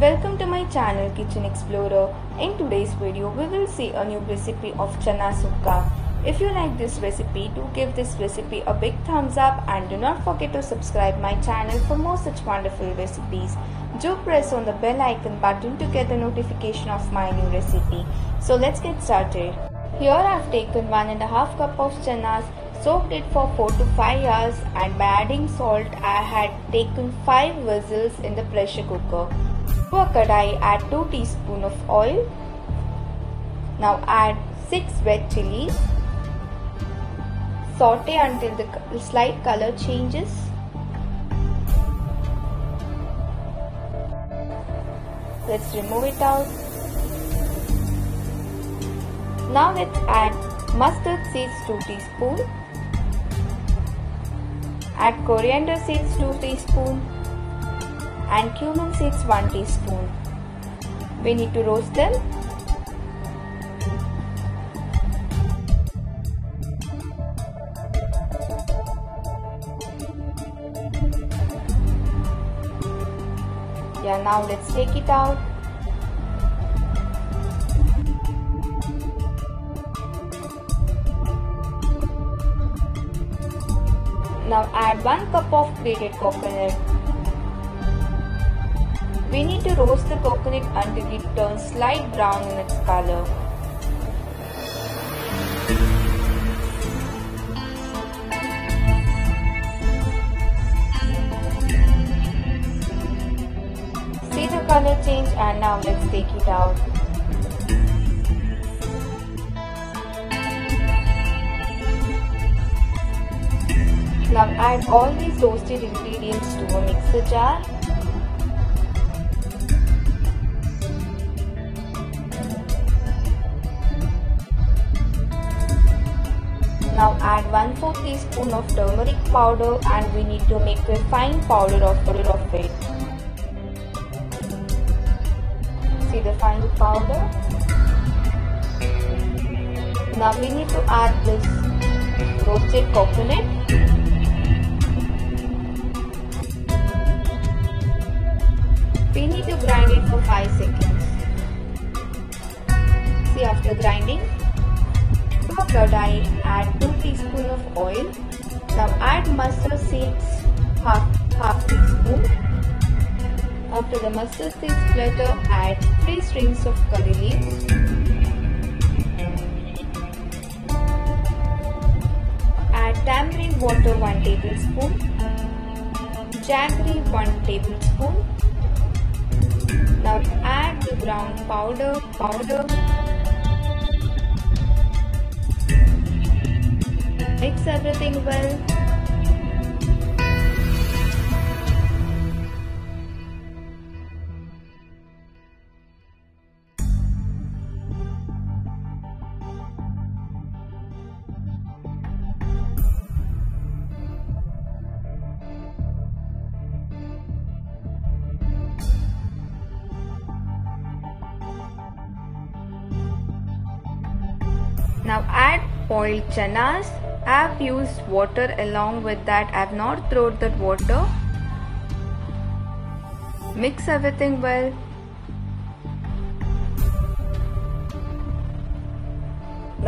Welcome to my channel Kitchen Explorer. In today's video we will see a new recipe of chana sukka. If you like this recipe do give this recipe a big thumbs up and do not forget to subscribe my channel for more such wonderful recipes. Do press on the bell icon button to get the notification of my new recipe. So let's get started. Here I have taken one and a half cup of chanas Soaked it for 4 to 5 hours and by adding salt I had taken 5 whistles in the pressure cooker. To a kadai add 2 teaspoon of oil. Now add 6 red chilies. Saute until the slight color changes. Let's remove it out. Now let's add mustard seeds 2 teaspoon. Add coriander seeds 2 teaspoon and cumin seeds 1 teaspoon. We need to roast them. Yeah, now let's take it out. Now add 1 cup of grated coconut. We need to roast the coconut until it turns light brown in its color. See the color change and now let's take it out. Now add all these roasted ingredients to a mixer jar. Now add 1 4 teaspoon of turmeric powder and we need to make a fine powder of, of it. See the fine powder? Now we need to add this roasted coconut We need to grind it for 5 seconds. See after grinding, a kadai add 2 teaspoon of oil. Now add mustard seeds half, half teaspoon. After the mustard seeds splatter, add 3 strings of curry leaves. Add tamarind water 1 tablespoon. Jaggery 1 tablespoon now add the brown powder, powder. Mix everything well. Now add boiled chanas. I have used water along with that. I have not thrown that water. Mix everything well.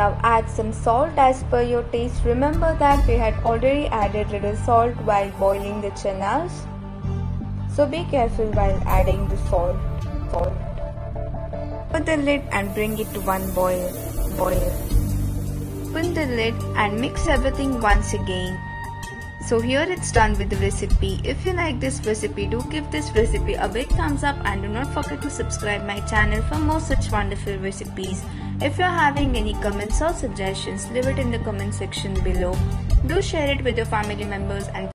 Now add some salt as per your taste. Remember that we had already added little salt while boiling the chanas. So be careful while adding the salt. salt. Put the lid and bring it to one boil. boil open the lid and mix everything once again. So here it's done with the recipe. If you like this recipe, do give this recipe a big thumbs up and do not forget to subscribe my channel for more such wonderful recipes. If you're having any comments or suggestions, leave it in the comment section below. Do share it with your family members and